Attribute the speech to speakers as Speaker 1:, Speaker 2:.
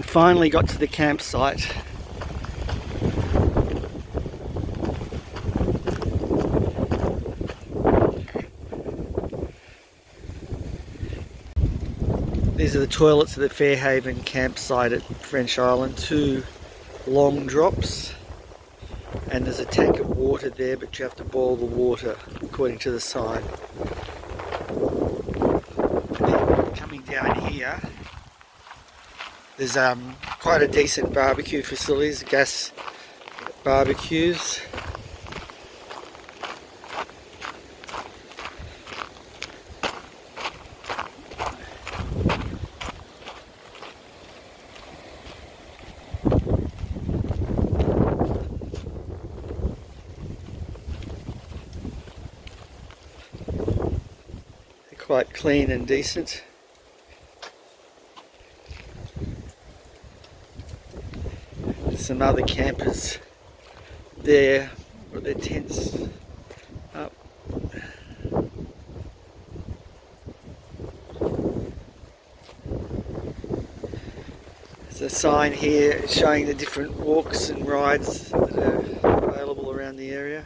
Speaker 1: finally got to the campsite. These are the toilets at the Fairhaven campsite at French Island. Two long drops and there's a tank of water there but you have to boil the water according to the sign. coming down here there's um, quite a decent barbecue facilities, gas barbecues. quite clean and decent. Some other campers there with their tents up. There's a sign here showing the different walks and rides that are available around the area.